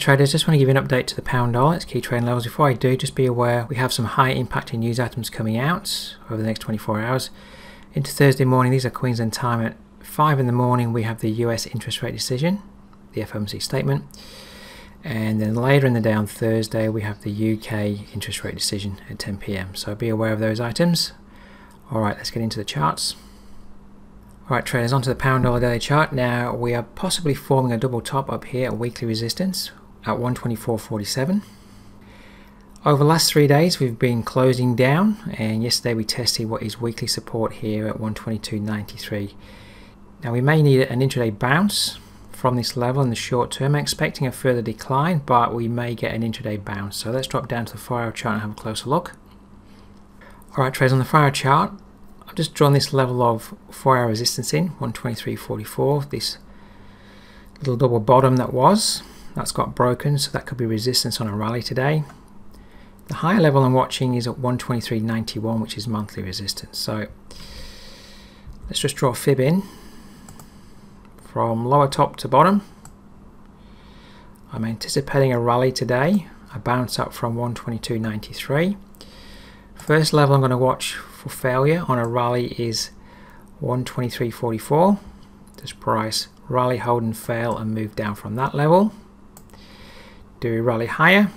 Traders, just want to give you an update to the pound dollar, its key trading levels. Before I do, just be aware we have some high impacting news items coming out over the next 24 hours. Into Thursday morning, these are Queensland time at 5 in the morning, we have the US interest rate decision, the FOMC statement. And then later in the day on Thursday, we have the UK interest rate decision at 10 pm. So be aware of those items. Alright, let's get into the charts. Alright traders, onto the pound dollar daily chart. Now we are possibly forming a double top up here at weekly resistance at 124.47. Over the last three days we've been closing down and yesterday we tested what is weekly support here at 122.93. Now we may need an intraday bounce from this level in the short term. I'm expecting a further decline but we may get an intraday bounce. So let's drop down to the 4 hour chart and have a closer look. Alright traders, on the 4 hour chart I've just drawn this level of 4 hour resistance in, 123.44, this little double bottom that was, that's got broken, so that could be resistance on a rally today. The higher level I'm watching is at 123.91, which is monthly resistance. So let's just draw a fib in from lower top to bottom. I'm anticipating a rally today, a bounce up from 122.93. First level I'm going to watch for failure on a rally is 123.44. This price rally, hold and fail and move down from that level. Do we rally higher?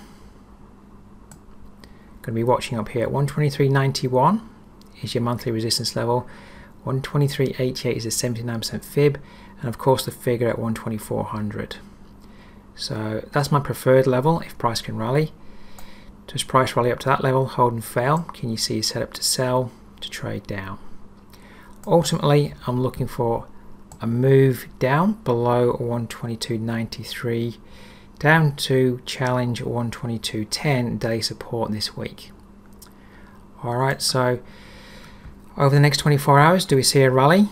Going to be watching up here at 123.91 is your monthly resistance level. 123.88 is a 79% fib and of course the figure at 12400. So that's my preferred level if price can rally. Does price rally up to that level, hold and fail? Can you see set up to sell, to trade down? Ultimately, I'm looking for a move down below 122.93 down to challenge 122.10 daily support this week. Alright, so over the next 24 hours, do we see a rally?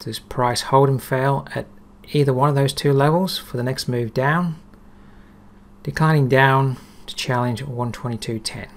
Does price hold and fail at either one of those two levels for the next move down? Declining down to challenge 122.10.